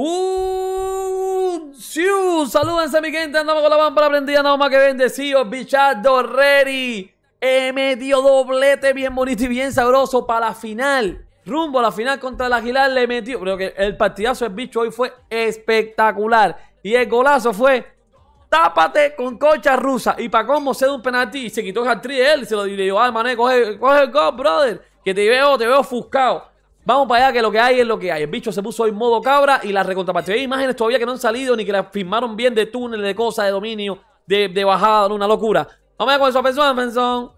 ¡Uh! ¡Siu! Salúdense mi gente, andamos con la lámpara prendida, nada más que bendecidos, bichado ready. He metido doblete bien bonito y bien sabroso para la final. Rumbo a la final contra el Aguilar le metió. Creo que el partidazo del bicho hoy fue espectacular. Y el golazo fue tápate con cocha rusa. Y para cómo se da un penalti y se quitó el él. Se lo dijo, ah, mané, coge, coge el gol, brother. Que te veo, te veo ofuscado. Vamos para allá que lo que hay es lo que hay. El bicho se puso en modo cabra y la recontrapartida. Hay imágenes todavía que no han salido ni que las firmaron bien de túnel, de cosas, de dominio, de, de bajada, una locura. Vamos allá con eso, Fenzón, Fenzón.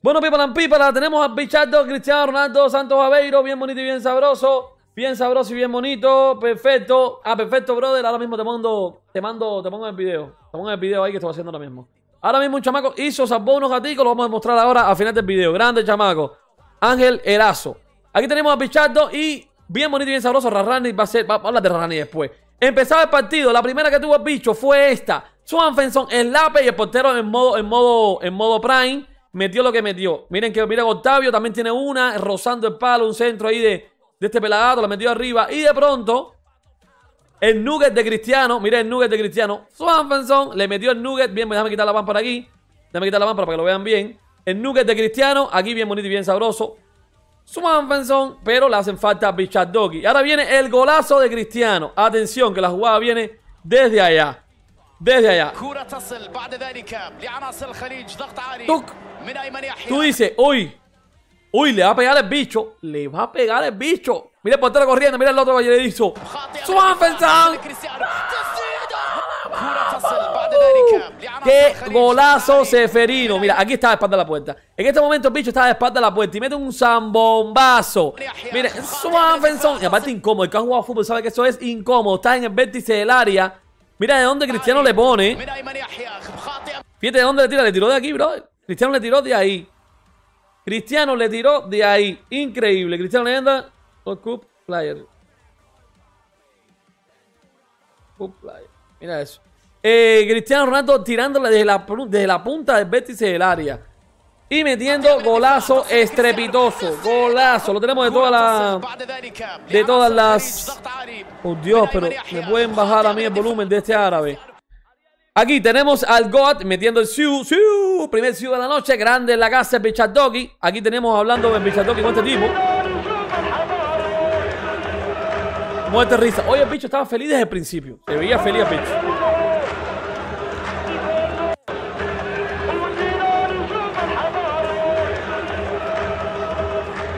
Bueno, people and people, tenemos a Bichardo, Cristiano Ronaldo, Santos Aveiro, bien bonito y bien sabroso. Bien sabroso y bien bonito. Perfecto. Ah, perfecto, brother. Ahora mismo te mando, te mando, te pongo el video. Te pongo el video ahí que estoy haciendo ahora mismo. Ahora mismo un chamaco hizo, salvó unos gaticos, lo vamos a mostrar ahora al final del video. Grande chamaco. Ángel Erazo. Aquí tenemos a Pichardo y bien bonito y bien sabroso. Rarrani va a ser, va a hablar de Rarrani después. Empezaba el partido, la primera que tuvo el bicho fue esta. Swanfenson, el lápiz y el portero en modo, en modo, en modo prime. Metió lo que metió. Miren que miren Octavio también tiene una, rozando el palo, un centro ahí de, de este pelagato, la metió arriba. Y de pronto, el nugget de Cristiano, miren el nugget de Cristiano. Swanfenson le metió el nugget. Bien, déjame quitar la lámpara aquí. Déjame quitar la lámpara para que lo vean bien. El nugget de Cristiano, aquí bien bonito y bien sabroso. Swanfenson, pero le hacen falta a Doggy. Y ahora viene el golazo de Cristiano. Atención, que la jugada viene desde allá. Desde allá. Tú dices, uy, uy, le va a pegar el bicho. Le va a pegar el bicho. Mira el portero corriendo, mira el otro que le hizo. Swanfenson. ¡Qué golazo Seferino! Mira, aquí está de espalda de la puerta. En este momento el bicho está de espalda de la puerta y mete un zambombazo. Mire, Swanfenson. Y aparte incómodo. El que ha jugado fútbol sabe que eso es incómodo. Está en el vértice del área. Mira de dónde Cristiano le pone. Fíjate de dónde le tira. Le tiró de aquí, bro. Cristiano le tiró de ahí. Cristiano le tiró de ahí. Increíble. Cristiano Leyenda. Cup Player. Cup Player. Mira eso. Eh, Cristiano Ronaldo tirándole desde la, desde la punta del vértice del área. Y metiendo golazo estrepitoso. Golazo. Lo tenemos de todas las. De todas las. Oh Dios, pero me pueden bajar a mí el volumen de este árabe. Aquí tenemos al God metiendo el Siu. Siu. Primer Siu de la noche. Grande en la casa Bichadoki. Aquí tenemos hablando de Bichadoki con este tipo. Muerte risa. Oye, el bicho estaba feliz desde el principio. Se veía feliz el bicho.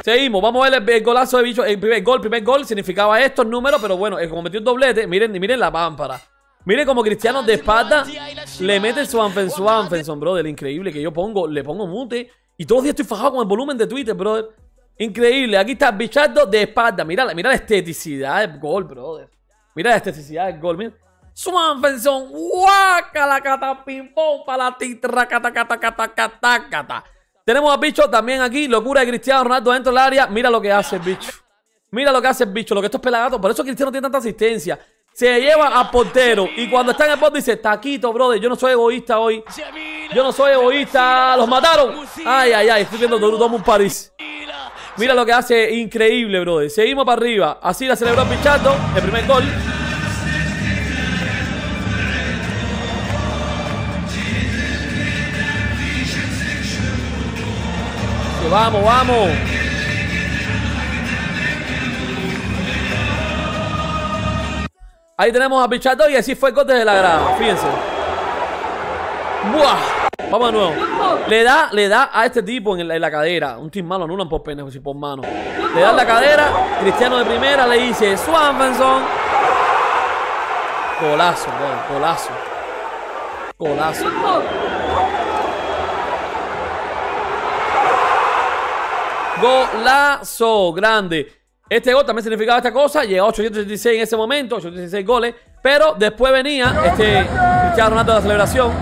Seguimos, vamos a ver el, golazo de bicho. El primer gol, primer gol significaba estos números, pero bueno, como metió un doblete, miren, miren la pámpara. Miren como Cristiano de espalda le mete su Swanfenson, brother. Increíble que yo pongo, le pongo mute. Y todos los días estoy fajado con el volumen de Twitter, brother. Increíble. Aquí está Bichardo de espalda. Mira, mira la esteticidad del gol, brother. Mira la esteticidad del gol. Mira. Swanfenson. Guaca la cata pim para la titra cata cata cata cata cata. Tenemos a bicho también aquí. Locura de Cristiano Ronaldo dentro del área. Mira lo que hace el bicho. Mira lo que hace el bicho. Lo que esto es. Por eso Cristiano tiene tanta asistencia. Se lleva a portero. Y cuando está en el bot dice, taquito, brother. Yo no soy egoísta hoy. Yo no soy egoísta. Los mataron. Ay, ay, ay. Estoy viendo Dortmund París. Mira lo que hace. Increíble, brother. Seguimos para arriba. Así la celebró Pichato. El primer gol. Vamos, vamos. Ahí tenemos a Pichato y así fue el corte de la grada. Fíjense. ¡Buah! Vamos de nuevo. Le da, le da a este tipo en la, cadera. Un team malo, no por pene, sino por mano. Le da en la cadera. Cristiano de primera le dice Swanfenson. Golazo, bro, golazo. Golazo. Golazo grande. Este gol también significaba esta cosa. Llegó a 886 en ese momento, 886 goles. Pero después venía este Cristiano Ronaldo de la celebración.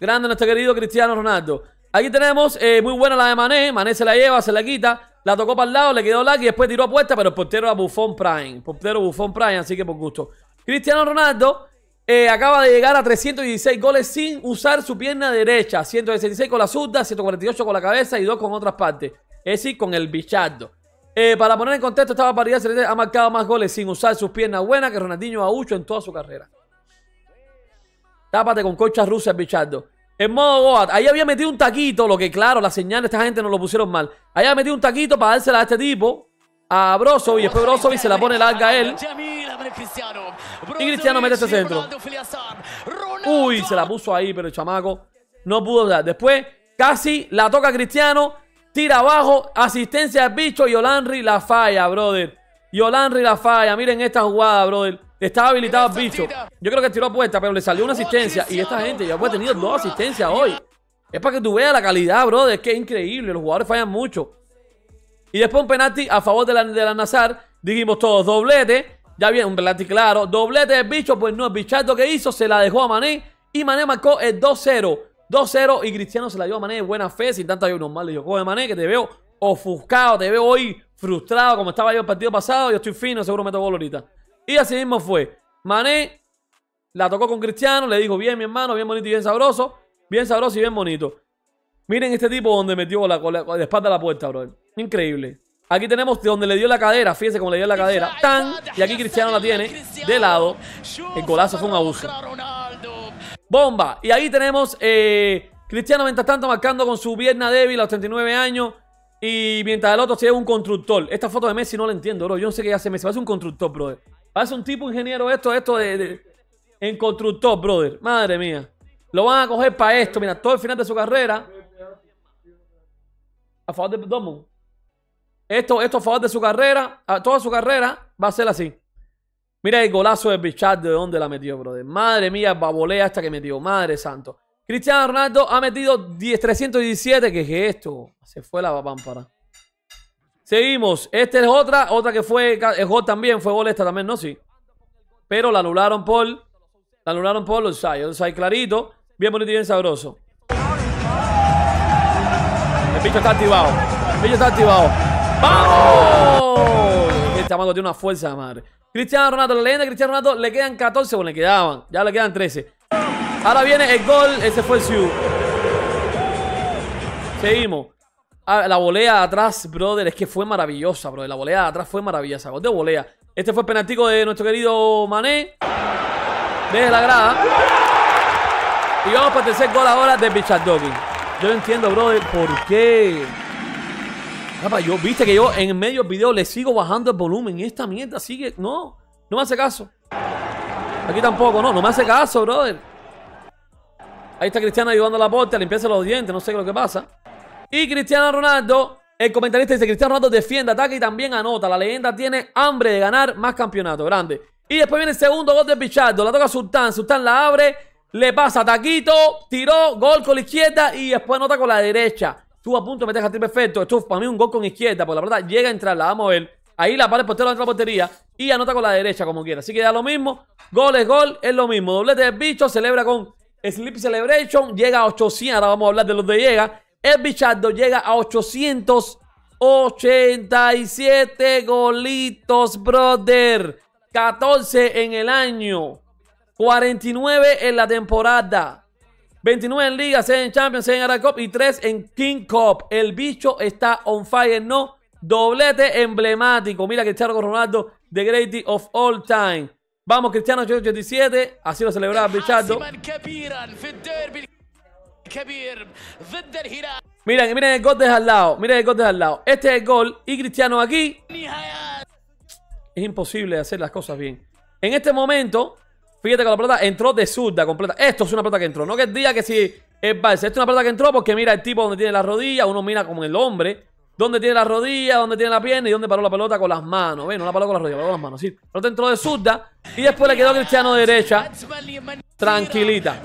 Grande nuestro querido Cristiano Ronaldo. Aquí tenemos eh, muy buena la de Mané. Mané se la lleva, se la quita. La tocó para el lado, le quedó lag y después tiró puesta, pero el portero era Buffon Prime. Portero Buffon Prime, así que por gusto. Cristiano Ronaldo eh, acaba de llegar a 316 goles sin usar su pierna derecha. 166 con la zurda, 148 con la cabeza y 2 con otras partes. Es decir, con el bichardo. Eh, para poner en contexto, esta barbaridad ha marcado más goles sin usar sus piernas buenas que Ronaldinho Aucho en toda su carrera. Tápate con cocha rusa el bichardo. En modo Goat. Ahí había metido un taquito, lo que claro, la señal de esta gente no lo pusieron mal. Ahí había metido un taquito para dársela a este tipo, a Brozovic, y después Brozovic se la pone larga a él. Y Cristiano mete ese centro. Uy, se la puso ahí, pero el chamaco no pudo dar. Después, casi la toca Cristiano, tira abajo, asistencia al bicho y Olanri la falla, brother. Y Olanri la falla. Miren esta jugada, brother. Estaba habilitado el bicho. Yo creo que tiró apuesta, pero le salió una asistencia. Y esta gente ya ha tenido dos asistencias hoy. Es para que tú veas la calidad, brother. Es que es increíble. Los jugadores fallan mucho. Y después un penalti a favor de la, de la Nazar. Dijimos todos, doblete. Ya viene un penalti claro. Doblete del bicho, pues no, el bichato que hizo se la dejó a Mané. Y Mané marcó el 2-0. 2-0 y Cristiano se la dio a Mané de buena fe, sin tanta yo normal. Le dijo, coge Mané, que te veo ofuscado, te veo hoy frustrado como estaba yo el partido pasado. Yo estoy fino, seguro meto gol ahorita. Y así mismo fue. Mané la tocó con Cristiano, le dijo, bien mi hermano, bien bonito y bien sabroso. Bien sabroso y bien bonito. Miren este tipo donde metió la, la, espalda a la puerta, bro. Increíble. Aquí tenemos donde le dio la cadera. Fíjense cómo le dio la cadera. ¡Tan! Y aquí Cristiano la tiene de lado. El golazo fue un abuso. Bomba. Y ahí tenemos eh, Cristiano mientras tanto marcando con su pierna débil a los 39 años. Y mientras el otro se lleva un constructor. Esta foto de Messi no la entiendo, bro. Yo no sé qué hace Messi. Parece un constructor, brother. Parece un tipo ingeniero esto, esto de, en constructor, brother. Madre mía. Lo van a coger para esto. Mira, todo el final de su carrera. A favor de Dortmund. Esto, esto a favor de su carrera. A toda su carrera va a ser así. Mira el golazo de Bichard de dónde la metió, brother. Madre mía, babolea esta que metió. Madre santo. Cristiano Ronaldo ha metido 10, 317. ¿Qué es esto? Se fue la pámpara. Seguimos. Esta es otra. Otra que fue. Es gol también. Fue gol esta también, ¿no? Sí. Pero la anularon por. La anularon por los Sai. clarito. Bien bonito y bien sabroso. El bicho está activado. El bicho está activado. ¡Vamos! Este chamaco tiene una fuerza madre. Cristiano Ronaldo, la leyenda de Cristiano Ronaldo, le quedan 14, bueno, le quedaban. Ya le quedan 13. Ahora viene el gol. Ese fue el Siu. Seguimos. Ah, la volea atrás, brother, es que fue maravillosa, brother. La volea atrás fue maravillosa. Gol de volea. Este fue el penaltico de nuestro querido Mané. Desde la grada. Y vamos para el tercer gol ahora de Bichard Yo no entiendo, brother, por qué. Yo, viste que yo en medio del video le sigo bajando el volumen. Esta mierda sigue. No, no me hace caso. Aquí tampoco, no, no me hace caso, brother. Ahí está Cristiano ayudando a la porta limpiarse los dientes, no sé qué es lo que pasa. Y Cristiano Ronaldo, el comentarista dice, Cristiano Ronaldo defiende, ataca y también anota. La leyenda tiene hambre de ganar más campeonatos, grande. Y después viene el segundo gol de Pichardo, la toca Sultán, Sultán la abre, le pasa Taquito, tiró, gol con la izquierda y después anota con la derecha. Estuvo a punto de meter a perfecto. Esto para mí un gol con izquierda, porque la verdad llega a entrar, la vamos a ver. Ahí la para el portero de la portería y anota con la derecha como quiera. Así que da lo mismo. Gol es gol, es lo mismo. Doblete del bicho, celebra con Sleep Celebration, llega a 800. Ahora vamos a hablar de los de llega. El Bichardo llega a 887 golitos, brother. 14 en el año. 49 en la temporada. 29 en Liga, 6 en Champions, 6 en Arab Cup y 3 en King Cup. El bicho está on fire, ¿no? Doblete emblemático. Mira Cristiano Ronaldo, the greatest of all time. Vamos, Cristiano 887. Así lo celebraba Bichardo. Miren, miren el gol de al lado. Miren el gol de al lado. Este es el gol. Y Cristiano aquí. Es imposible hacer las cosas bien. En este momento, fíjate que la pelota entró de zurda completa. Esto es una pelota que entró. No que diga que si es Barça. Esto es una pelota que entró porque mira el tipo donde tiene la rodilla. Uno mira como el hombre. Dónde tiene la rodilla, dónde tiene la pierna y dónde paró la pelota con las manos. ¿Ves? No la paró con la rodilla, paró con las manos. Sí. La pelota entró de zurda y después le quedó Cristiano derecha. Tranquilita.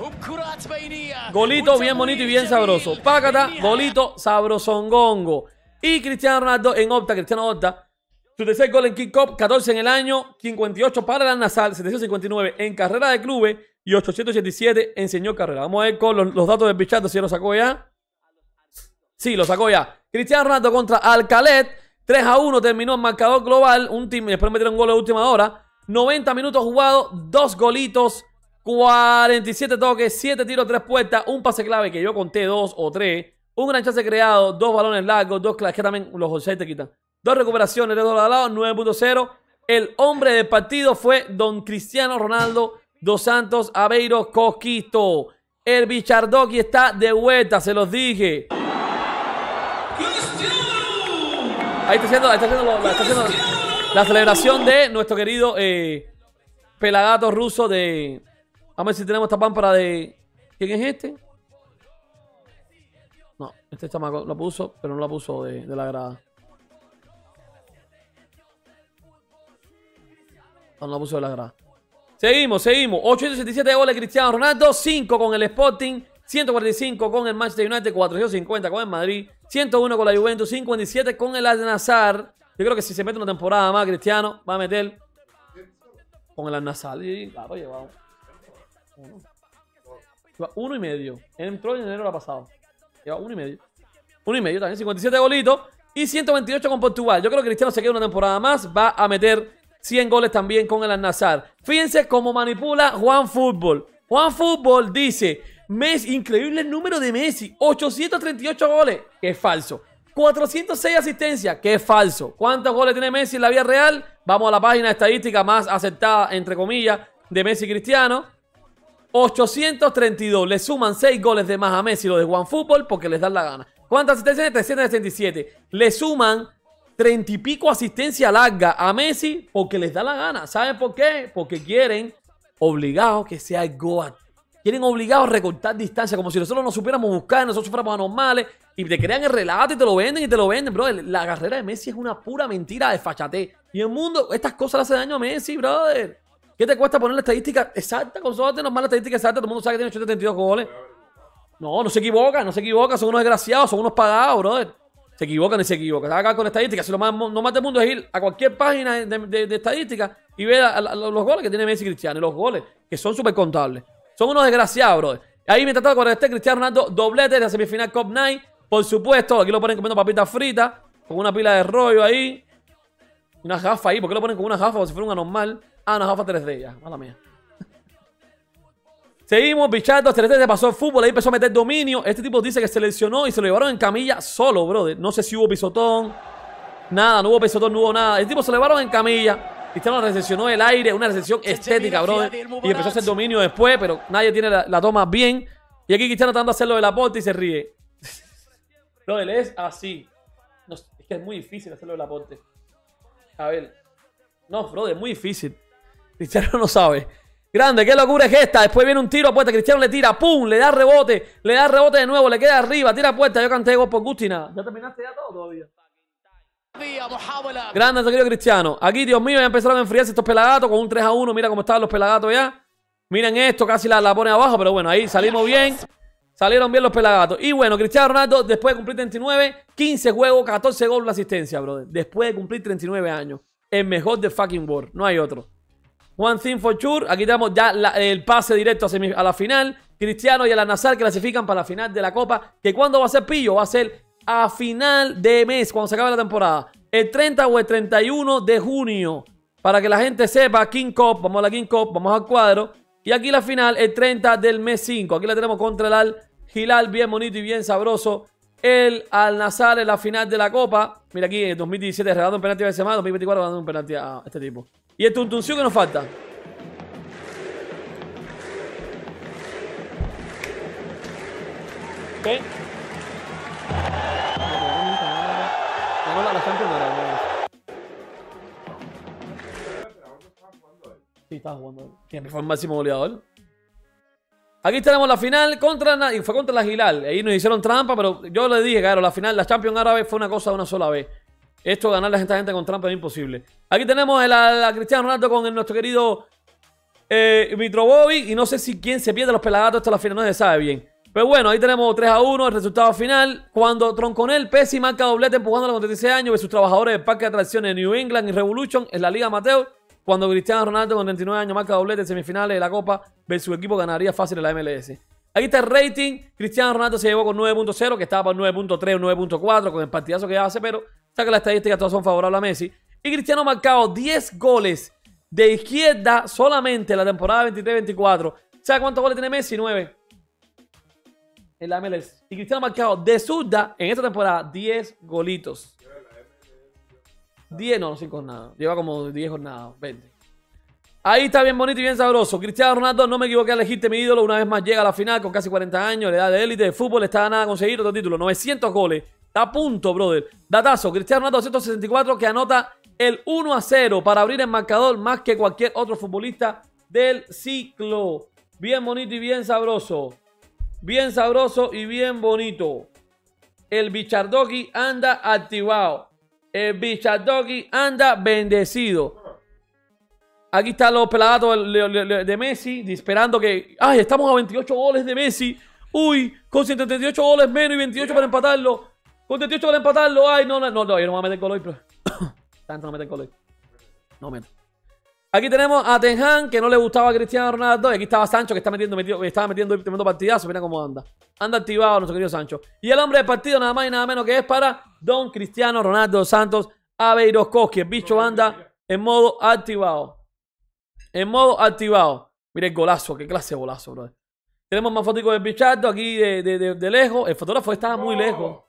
Golito bien bonito y bien sabroso. Pácata, golito sabrosongongo. Y Cristiano Ronaldo en opta, Cristiano opta. Su tercer gol en kick-up, 14 en el año, 58 para la Nasal, 759 en carrera de clubes y 887 en señor carrera. Vamos a ver con los, datos del bichato si ya lo sacó ya. Sí, lo sacó ya. Cristiano Ronaldo contra Alcalet. 3 a 1 terminó el marcador global. Un team, después metieron un gol de última hora. 90 minutos jugados, dos golitos, 47 toques, 7 tiros, 3 puertas, un pase clave que yo conté 2 o 3, un gran chance creado, dos balones largos, dos claves que también los José te quitan. Dos recuperaciones de dos lados, 9.0. El hombre del partido fue don Cristiano Ronaldo dos Santos Aveiro Coquito. El Bichardoki está de vuelta, se los dije. Ahí está haciendo, está haciendo, está haciendo la celebración de nuestro querido eh, pelagato ruso de... A ver si tenemos esta pámpara de... ¿Quién es este? No, este chamaco lo puso, pero no la puso de, de la grada. No, puso la grada. Seguimos, seguimos. 867 goles Cristiano Ronaldo, 5 con el Sporting, 145 con el Manchester United, 450 con el Madrid, 101 con la Juventus, 57 con el Al-Nassr. Yo creo que si se mete una temporada más, Cristiano va a meter con el Al-Nassr. Y claro, lleva uno. uno y medio. Entró en enero la pasado. Lleva uno y medio. Uno y medio también, 57 golitos. Y 128 con Portugal. Yo creo que Cristiano se queda una temporada más. Va a meter 100 goles también con el Al-Nassr. Fíjense cómo manipula Juan Fútbol. Juan Fútbol dice, Messi, increíble el número de Messi, 838 goles, que es falso. 406 asistencias, que es falso. ¿Cuántos goles tiene Messi en la vida real? Vamos a la página estadística más aceptada, entre comillas, de Messi Cristiano. 832. Le suman 6 goles de más a Messi lo de Juan Fútbol porque les dan la gana. ¿Cuántas asistencias? 367. Le suman 30 y pico asistencia larga a Messi porque les da la gana. ¿Saben por qué? Porque quieren obligados que sea el Goat. Quieren obligados a recortar distancia, como si nosotros no supiéramos buscar, nosotros fuéramos anormales, y te crean el relato y te lo venden y te lo venden, bro. La carrera de Messi es una pura mentira de fachate. Y el mundo, estas cosas le hacen daño a Messi, brother. ¿Qué te cuesta poner la estadística exacta? Con solo tener la estadística exacta, todo el mundo sabe que tiene 832 goles. No, no se equivoca, no se equivoca, son unos desgraciados, son unos pagados, brother. Se equivocan y se equivocan. Acá con estadísticas. Si lo más, no más del mundo es ir a cualquier página de, de, estadística y ver los goles que tiene Messi y Cristiano. Y los goles que son súper contables. Son unos desgraciados, bro. Ahí mientras tanto, con este Cristiano Ronaldo, doblete de la semifinal Cup Night. Por supuesto, aquí lo ponen comiendo papitas fritas. Con una pila de rollo ahí. Una jafa ahí. ¿Por qué lo ponen con una jafa como si fuera una normal? Ah, una jafa 3D ya. Mala mía. Seguimos, bichatos. 3D se pasó el fútbol. Ahí empezó a meter dominio. Este tipo dice que se lesionó y se lo llevaron en camilla solo, brother. No sé si hubo pisotón. Nada, no hubo pisotón, no hubo nada. El tipo se lo llevaron en camilla. Cristiano recepcionó el aire, una recepción estética, brother. Y empezó a hacer dominio después, pero nadie tiene la, toma bien. Y aquí Cristiano tratando de hacerlo del aporte y se ríe. brother, es así. es que es muy difícil hacerlo del aporte. A ver. No, brother, es muy difícil. Cristiano no sabe. Grande, qué locura es esta. Después viene un tiro a puerta. Cristiano le tira, pum, le da rebote. Le da rebote de nuevo, le queda arriba, tira a puerta. Yo canté gol por Gustina. ¿Ya terminaste ya todo todavía? Grande, querido Cristiano. Aquí, Dios mío, ya empezaron a enfriarse estos pelagatos con un 3 a 1. Mira cómo estaban los pelagatos ya. Miren esto, casi la, la pone abajo, pero bueno, ahí salimos bien. Salieron bien los pelagatos. Y bueno, Cristiano Ronaldo, después de cumplir 39, 15 juegos, 14 goles de asistencia, brother. Después de cumplir 39 años. El mejor de fucking world. No hay otro. One thing for sure. Aquí tenemos ya el pase directo a, la final. Cristiano y el Nazar clasifican para la final de la Copa. Que cuando va a ser pillo, va a ser a final de mes, cuando se acabe la temporada. El 30 o el 31 de junio. Para que la gente sepa, King Cup, vamos a la King Cup, vamos al cuadro. Y aquí la final, el 30 del mes 5. Aquí la tenemos contra el Al Hilal, bien bonito y bien sabroso. El Al Nazar en la final de la Copa. Mira aquí, en 2017 regalando un penalti a Benzema, 2024 dando un penalti a este tipo. Y el tuntuncio que nos falta. ¿Qué? Sí, estaba jugando. ¿Quién fue el máximo goleador? Aquí tenemos la final contra y fue contra la Gilal. Ahí nos hicieron trampa, pero yo le dije, claro, la final, la Champions Árabe fue una cosa de una sola vez. Esto ganarle a esta gente con trampa es imposible. Aquí tenemos a, Cristiano Ronaldo con nuestro querido eh. Y no sé si quién se pierde los pelagatos. Esto a la final no se sabe bien. Pero bueno, ahí tenemos 3 a 1, el resultado final. Cuando Tronconel, Pesci marca doblete empujando a los 36 años sus trabajadores del parque de atracciones de New England y Revolution en la Liga Mateo. Cuando Cristiano Ronaldo con 39 años marca doblete en semifinales de la Copa versus su equipo ganaría fácil en la MLS. Aquí está el rating. Cristiano Ronaldo se llevó con 9.0, que estaba por 9.3 o 9.4 con el partidazo que hace, pero O que las estadísticas todas son favorables a Messi. Y Cristiano ha marcado 10 goles de izquierda solamente en la temporada 23-24. ¿Sabes cuántos goles tiene Messi? 9. En la MLS. Y Cristiano ha marcado de zurda en esta temporada 10 golitos. 10, no, 5 jornadas. Lleva como 10 jornadas, 20. Ahí está bien bonito y bien sabroso. Cristiano Ronaldo, no me equivoqué, elegiste mi ídolo. Una vez más llega a la final con casi 40 años, la edad de élite de fútbol. Está a nada conseguir otro título. 900 goles. Está a punto, brother. Datazo. Cristiano Ronaldo 264 que anota el 1 a 0 para abrir el marcador más que cualquier otro futbolista del ciclo. Bien bonito y bien sabroso. Bien sabroso y bien bonito. El Bichardoki anda activado. El Bichardoki anda bendecido. Aquí están los peladatos de Messi, esperando que. ¡Ay! Estamos a 28 goles de Messi. Uy, con 78 goles menos y 28 para empatarlo. Con 78 para empatarlo. Ay, no, no, no, no, yo no me voy a meter gol hoy, pero. Tanto no meten gol hoy. No meto. Aquí tenemos a Tenhan, que no le gustaba a Cristiano Ronaldo. Y aquí estaba Sancho, que está metiendo, estaba metiendo, metiendo partidazos. Mira cómo anda. Anda activado nuestro querido Sancho. Y el hombre del partido, nada más y nada menos que es para Don Cristiano Ronaldo Santos Aveiroskoski. El bicho anda en modo activado. En modo activado. Mira el golazo, qué clase de golazo, bro. Tenemos más fotos del bichardo aquí de, de, de, lejos. El fotógrafo estaba muy lejos.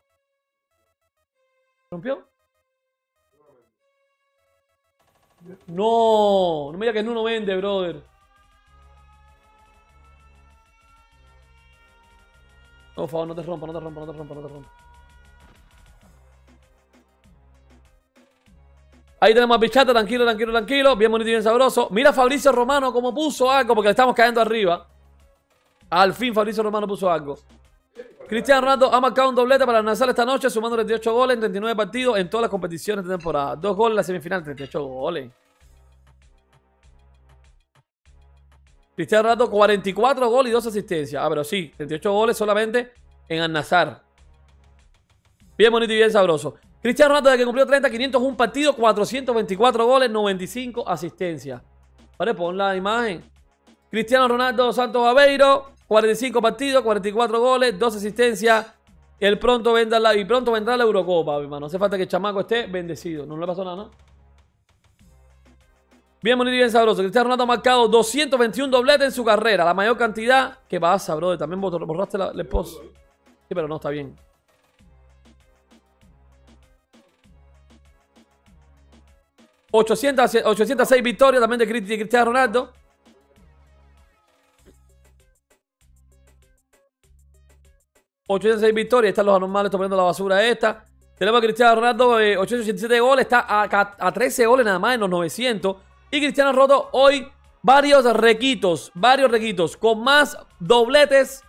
¿Rompió? No, no me digas que no vende, brother. No, por favor, no te rompa, no te rompa, no te rompa, no te rompa. Ahí tenemos a Bichata, tranquilo, tranquilo, tranquilo. Bien bonito y bien sabroso. Mira Fabricio Romano como puso algo porque le estamos cayendo arriba. Al fin Fabricio Romano puso algo. Cristiano Ronaldo ha marcado un doblete para lanzar esta noche, sumando 38 goles en 39 partidos en todas las competiciones de temporada. Dos goles en la semifinal, 38 goles. Cristiano Ronaldo, 44 goles y 2 asistencias. Ah, pero sí, 38 goles solamente en Al-Nazar. Bien bonito y bien sabroso. Cristiano Ronaldo, desde que cumplió 30, 501 partidos, 424 goles, 95 asistencias. Vale, pon la imagen. Cristiano Ronaldo Santos Aveiro, 45 partidos, 44 goles, 2 asistencias. El pronto vendrá la, y pronto vendrá la Eurocopa, mi hermano. No hace falta que el chamaco esté bendecido. No le pasó nada, ¿no? Bien bonito y bien sabroso. Cristiano Ronaldo ha marcado 221 dobletes en su carrera. La mayor cantidad. ¿Qué pasa, brother? También borraste la, la esposa. Sí, pero no, está bien. 806 victorias también de Cristiano Ronaldo. ...806 victorias... Están los anormales tomando la basura esta... Tenemos a Cristiano Ronaldo... 887 eh, goles... Está a, 13 goles nada más en los 900... Y Cristiano roto hoy... Varios requitos... Varios requitos... Con más dobletes...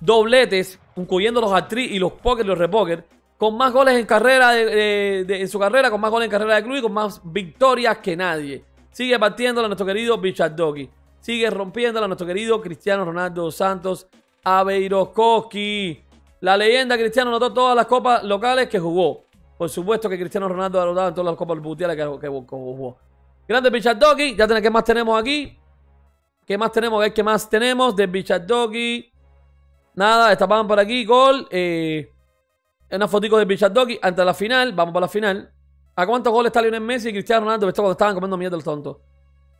Dobletes... Incluyendo los actriz y los poker y los repoker con más goles en carrera de, en su carrera, con más goles en carrera de club y con más victorias que nadie. Sigue partiéndola nuestro querido Doggy. Sigue rompiéndola nuestro querido Cristiano Ronaldo Santos Aveirokoski. La leyenda Cristiano anotó todas las copas locales que jugó. Por supuesto que Cristiano Ronaldo ha anotado en todas las copas mundiales que, que, jugó. Grande Doggy. Ya tenemos, ¿qué más tenemos aquí? ¿Qué más tenemos? ¿Qué más tenemos de Doggy? Nada, estaban por aquí. Gol. Eh, una fotico de Bichat Doggy ante la final. Vamos para la final. ¿A cuántos goles está Lionel Messi y Cristiano Ronaldo? Esto cuando estaban comiendo mierda los tontos.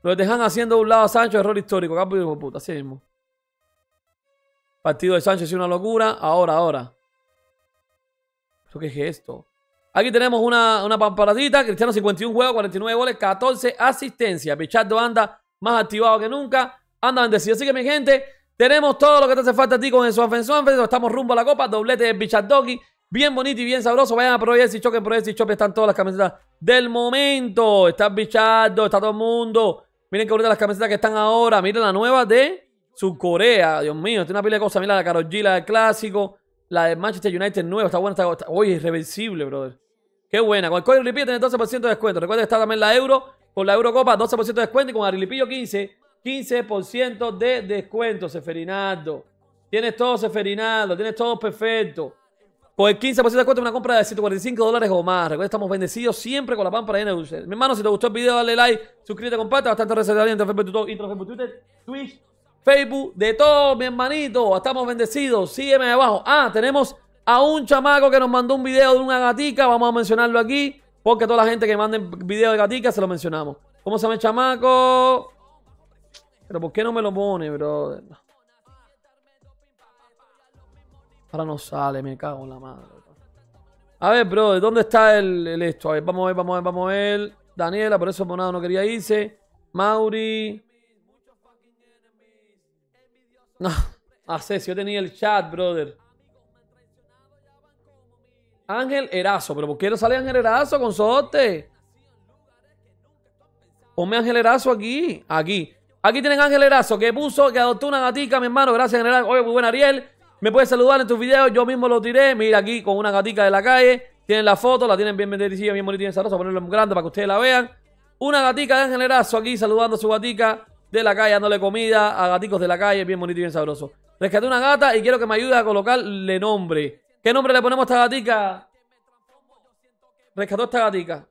Lo dejan haciendo de un lado a Sancho, error histórico. Campo de puta, así mismo. Partido de Sancho es una locura. Ahora, ahora. ¿Eso qué es esto? Aquí tenemos una, una pamparadita. Cristiano 51 juegos, 49 goles, 14 asistencias. Bichardo anda más activado que nunca. Anda bendecido. Así que, mi gente, tenemos todo lo que te hace falta a ti con el Swanfen Estamos rumbo a la copa. Doblete de Bichat Doggy. Bien bonito y bien sabroso. Vayan a Progress y Choque. En Progress y Choque están todas las camisetas del momento. Está bichado, está todo el mundo. Miren qué bonitas las camisetas que están ahora. Miren la nueva de Corea. Dios mío, tiene una pila de cosas. Mira la Karol G, la del clásico. La de Manchester United nueva. Está buena. Está, Uy, es irreversible, brother. Qué buena. Con el código Rilipillo tiene 12% de descuento. Recuerda que está también la Euro. Con la Eurocopa, 12% de descuento. Y con Arilipillo 15, 15% de descuento. Seferinaldo. Tienes todo Seferinaldo. Tienes todo perfecto. Con el 15% de descuento una compra de 145 dólares o más. Recuerda, estamos bendecidos siempre con la pámpara de Mi hermano, si te gustó el video, dale like, suscríbete, comparte. Bastante reservado en Facebook, Facebook, Twitter, Twitch, Facebook, de todo, mi hermanito. Estamos bendecidos. Sígueme abajo. Ah, tenemos a un chamaco que nos mandó un video de una gatica. Vamos a mencionarlo aquí. Porque toda la gente que mande video de gatica se lo mencionamos. ¿Cómo se llama el chamaco? Pero ¿por qué no me lo pone, brother? Ahora no sale, me cago en la madre. A ver, brother, ¿dónde está el, esto? A ver, vamos a ver, vamos a ver, vamos a ver. Daniela, por eso por nada no quería irse. Mauri. No, si yo tenía el chat, brother. Ángel Erazo, pero ¿por qué no sale Ángel Erazo con sote? Ponme Ángel Erazo aquí, aquí. Aquí tienen Ángel Erazo que puso, que adoptó una gatica, mi hermano. Gracias, general. Oye, muy buen Ariel. Me puedes saludar en tus videos. Yo mismo lo tiré. Mira aquí con una gatica de la calle. Tienen la foto, la tienen bien bendecida, bien bonita y bien sabrosa. Ponerlo en grande para que ustedes la vean. Una gatica de Ángel Erazo aquí saludando a su gatica de la calle, dándole comida a gaticos de la calle, bien bonito y bien sabroso. Rescaté una gata y quiero que me ayude a colocarle nombre. ¿Qué nombre le ponemos a esta gatica? Rescató esta gatica.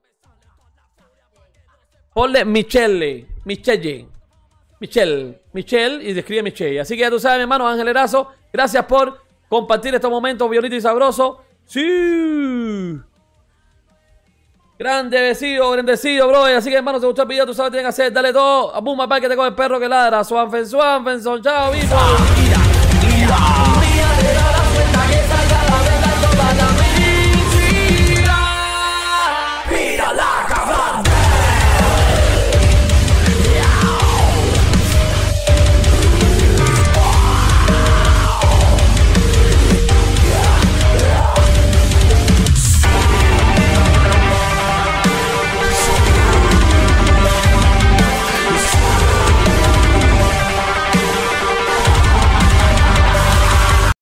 Ponle Michelle. Michelle. Michelle. Michelle y describe Michelle. Así que ya tú sabes, mi hermano Ángel Erazo. Gracias por compartir estos momentos bonitos y sabrosos. ¡Sí! Grande, bendecido, bendecido, bro. Así que, hermano, si te gustó el video, tú sabes qué tienes que hacer. Dale todo. A Pumba para que te coge el perro que ladra. Swanfen, Swanfen, son. Chao, vivo.